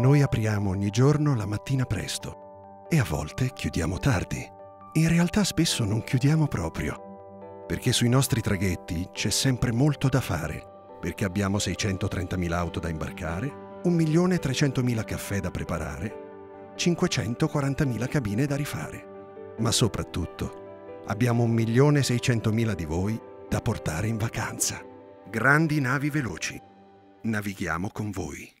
Noi apriamo ogni giorno la mattina presto e a volte chiudiamo tardi. In realtà spesso non chiudiamo proprio, perché sui nostri traghetti c'è sempre molto da fare, perché abbiamo 630.000 auto da imbarcare, 1.300.000 caffè da preparare, 540.000 cabine da rifare. Ma soprattutto abbiamo 1.600.000 di voi da portare in vacanza. Grandi navi veloci. Navighiamo con voi.